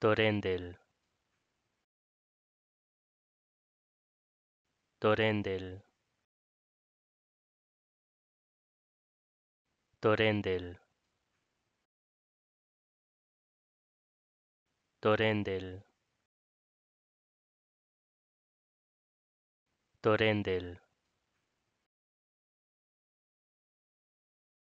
Torendel, Torendel, Torendel, Torendel, Torendel.